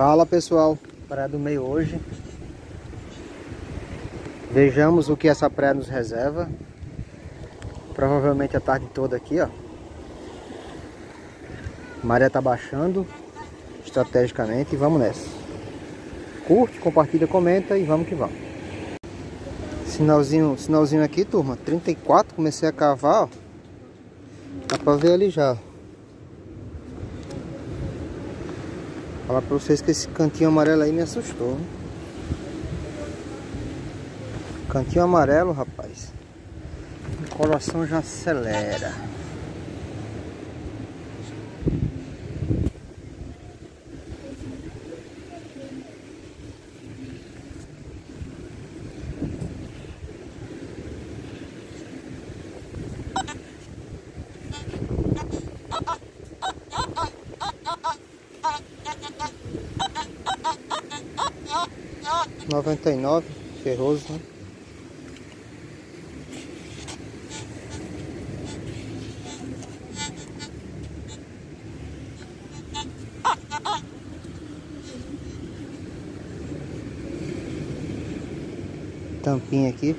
Fala pessoal, praia do meio hoje. Vejamos o que essa praia nos reserva. Provavelmente a tarde toda aqui, ó. Maré tá baixando estrategicamente e vamos nessa. Curte, compartilha, comenta e vamos que vamos. Sinalzinho, sinalzinho aqui, turma. 34, comecei a cavar, ó. Dá pra ver ali já, Falar pra vocês que esse cantinho amarelo aí me assustou. Cantinho amarelo, rapaz. O coração já acelera. Noventa e nove, ferroso, né? Tampinha aqui.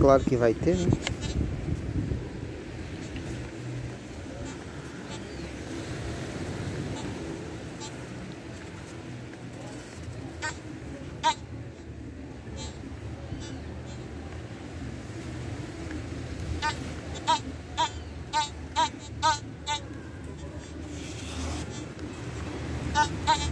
Claro que vai ter, né? Ha ha ha!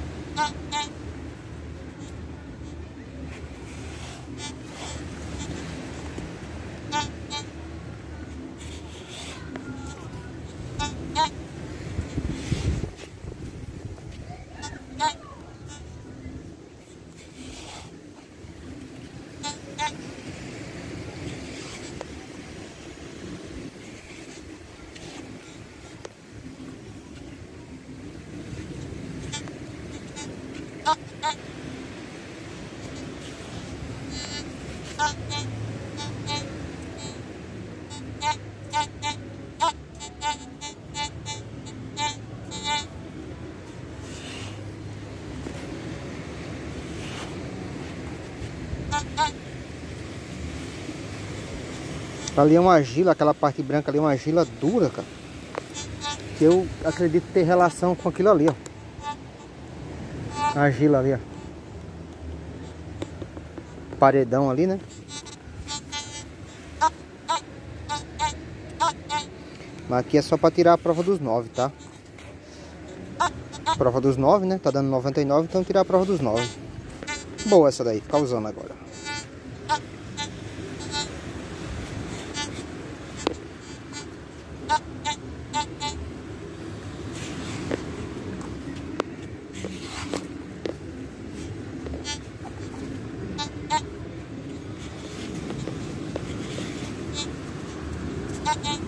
Ali é uma argila, aquela parte branca ali é uma argila dura, cara. Que eu acredito ter relação com aquilo ali, ó. A argila ali, ó. Paredão ali, né? Mas aqui é só pra tirar a prova dos 9, tá? Prova dos 9, né? Tá dando 99, então tirar a prova dos 9. Boa essa daí, ficar usando agora. Mm-mm.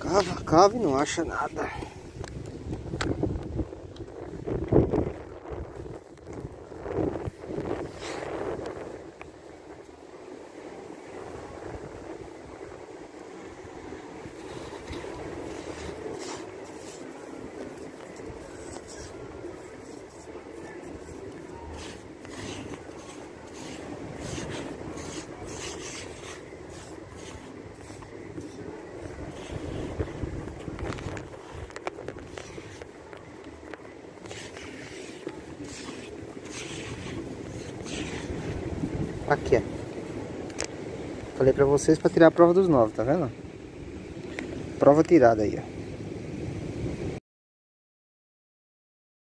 Cava, cava e não acha nada. Aqui, ó. Falei pra vocês pra tirar a prova dos nove, tá vendo? Prova tirada aí, ó.